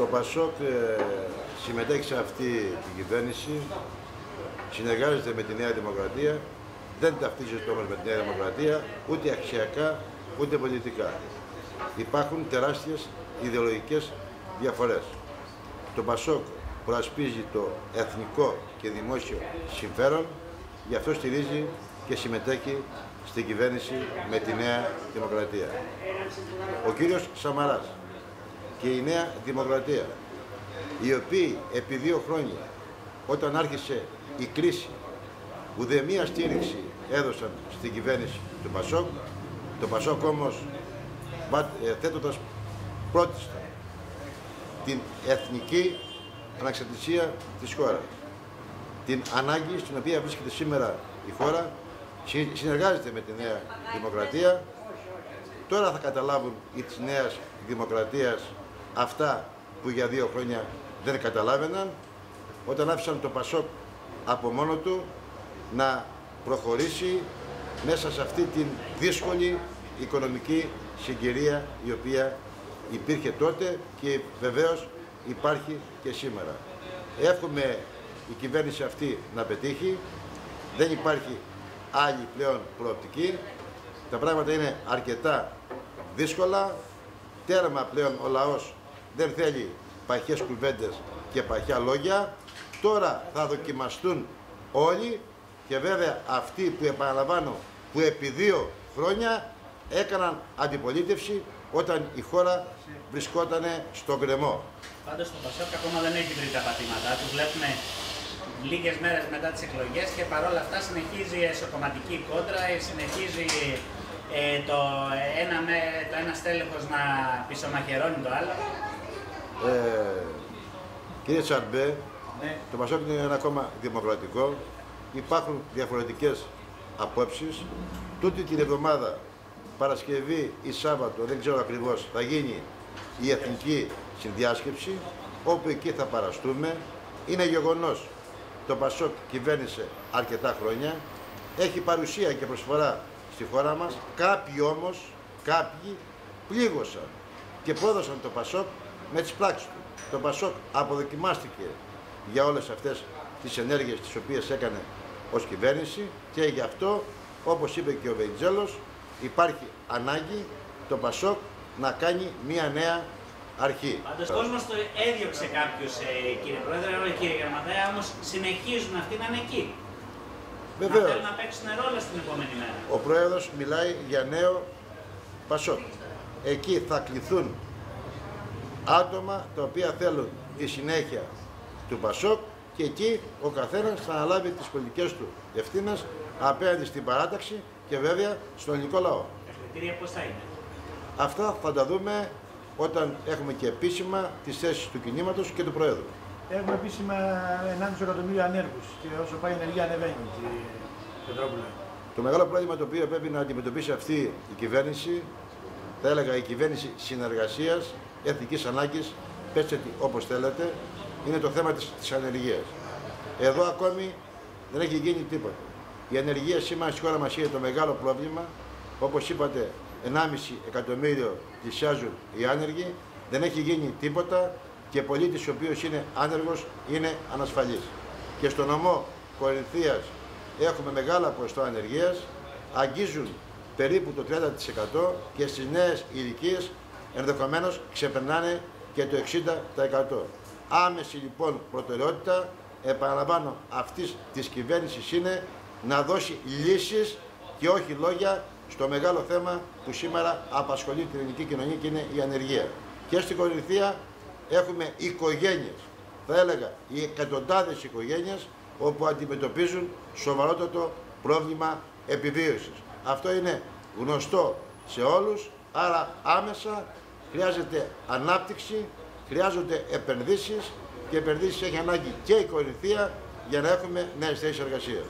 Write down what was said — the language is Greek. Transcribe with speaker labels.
Speaker 1: Το Πασόκ ε, συμμετέχει σε αυτή την κυβέρνηση, συνεργάζεται με τη Νέα Δημοκρατία, δεν ταυτίζεται όμως με τη Νέα Δημοκρατία ούτε αξιακά ούτε πολιτικά. Υπάρχουν τεράστιες ιδεολογικές διαφορές. Το Πασόκ προασπίζει το εθνικό και δημόσιο συμφέρον, γι' αυτό στηρίζει και συμμετέχει στην κυβέρνηση με τη Νέα Δημοκρατία. Ο κύριος Σαμαράς και η Νέα Δημοκρατία, οι οποίοι επί δύο χρόνια, όταν άρχισε η κρίση, ουδέμια στήριξη έδωσαν στην κυβέρνηση του Πασόκ, το Πασόκ όμως ε, θέτοντας πρώτιστα την εθνική αναξαρτησία της χώρας, την ανάγκη στην οποία βρίσκεται σήμερα η χώρα, συνεργάζεται με τη Νέα Δημοκρατία, τώρα θα καταλάβουν οι της Νέας Δημοκρατίας αυτά που για δύο χρόνια δεν καταλάβαιναν όταν άφησαν το Πασόκ από μόνο του να προχωρήσει μέσα σε αυτή την δύσκολη οικονομική συγκυρία η οποία υπήρχε τότε και βεβαίως υπάρχει και σήμερα. Εύχομαι η κυβέρνηση αυτή να πετύχει, δεν υπάρχει άλλη πλέον προοπτική, τα πράγματα είναι αρκετά δύσκολα, τέρμα πλέον ο λαός δεν θέλει παχές κουβέντες και παχιά λόγια. Τώρα θα δοκιμαστούν όλοι και βέβαια αυτοί που επαναλαμβάνω που επί δύο χρόνια έκαναν αντιπολίτευση όταν η χώρα βρισκόταν στον κρεμό.
Speaker 2: Πάντως το Πασόκ ακόμα δεν έχει βρει τα πατήματά του. Βλέπουμε λίγες μέρες μετά τις εκλογές και παρόλα αυτά συνεχίζει η εσωκομματική κόντρα, συνεχίζει ε, το, ένα, το ένας στέλεχος να πισωμαχαιρώνει το άλλο.
Speaker 1: Ε, κύριε Τσαρμπέ, ναι. το Πασόκ είναι ένα κόμμα δημοκρατικό. Υπάρχουν διαφορετικές απόψεις. Τούτη την εβδομάδα, Παρασκευή ή Σάββατο, δεν ξέρω ακριβώς, θα γίνει η Εθνική Συνδιάσκεψη, όπου εκεί θα παραστούμε. Είναι γεγονός, το Πασόκ κυβέρνησε αρκετά χρόνια, έχει παρουσία και προσφορά στη χώρα μας. Κάποιοι όμως, κάποιοι πλήγωσαν και πρόδωσαν το Πασόκ με τις πράξεις του. Το Πασόκ αποδοκιμάστηκε για όλες αυτές τις ενέργειες τις οποίες έκανε ως κυβέρνηση και γι' αυτό, όπως είπε και ο Βεϊτζέλος, υπάρχει ανάγκη το Πασόκ να κάνει μια νέα αρχή.
Speaker 2: Πάντως ο κόσμος το έδιωξε κάποιος, ε, κύριε Πρόεδρε, όλο κύριε Γραμματέα, όμως συνεχίζουν αυτοί να είναι εκεί.
Speaker 1: Βεβαίως. Να
Speaker 2: θέλουν να παίξουν ρόλο στην επόμενη μέρα.
Speaker 1: Ο Πρόεδρος μιλάει για νέο Πασόκ. Εκεί θα κληθούν άτομα τα οποία θέλουν τη συνέχεια του Πασόκ και εκεί ο καθένας θα αναλάβει τις πολιτικές του ευθύνες απέναντι στην παράταξη και βέβαια στον ελληνικό λαό.
Speaker 2: Τα πώς θα είναι;
Speaker 1: Αυτά θα τα δούμε όταν έχουμε και επίσημα τις θέσεις του κινήματος και του Προέδρου.
Speaker 3: Έχουμε επίσημα 1,5 εκατομμύριο ανέργους και όσο πάει η ενεργεία ανεβαίνει, κύριε
Speaker 1: Το μεγάλο πρόβλημα το οποίο πρέπει να αντιμετωπίσει αυτή η κυβέρνηση, θα έλεγα η κυβέρνηση συνεργασίας, εθνικής ανάγκης, πέστε όπως θέλετε, είναι το θέμα της, της ανεργίας. Εδώ ακόμη δεν έχει γίνει τίποτα. Η ανεργία σήμερα στη χώρα μας είναι το μεγάλο πρόβλημα. Όπως είπατε, 1,5 εκατομμύριο πλησιάζουν οι άνεργοι. Δεν έχει γίνει τίποτα και πολίτης ο οποίος είναι άνεργος είναι ανασφαλής. Και στο νομό Κορινθίας έχουμε μεγάλα ποσοστό ανεργίας, αγγίζουν περίπου το 30% και στις νέες ηλικίες ενδεχομένως ξεπερνάνε και το 60%. Άμεση λοιπόν προτεραιότητα, επαναλαμβάνω, αυτής της κυβέρνησης είναι να δώσει λύσεις και όχι λόγια στο μεγάλο θέμα που σήμερα απασχολεί την ελληνική κοινωνία και είναι η ανεργία. Και στην Κορινθία έχουμε οικογένειες, θα έλεγα οι εκατοντάδες οικογένειες όπου αντιμετωπίζουν σοβαρότατο πρόβλημα επιβίωσης. Αυτό είναι γνωστό σε όλους, άρα άμεσα χρειάζεται ανάπτυξη, χρειάζονται επενδύσεις και επενδύσεις έχει ανάγκη και η Κορινθία για να έχουμε νέες θέσεις εργασίας.